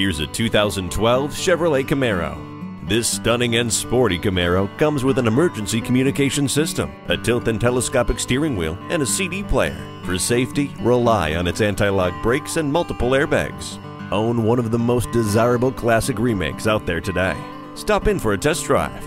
Here's a 2012 Chevrolet Camaro. This stunning and sporty Camaro comes with an emergency communication system, a tilt and telescopic steering wheel, and a CD player. For safety, rely on its anti-lock brakes and multiple airbags. Own one of the most desirable classic remakes out there today. Stop in for a test drive.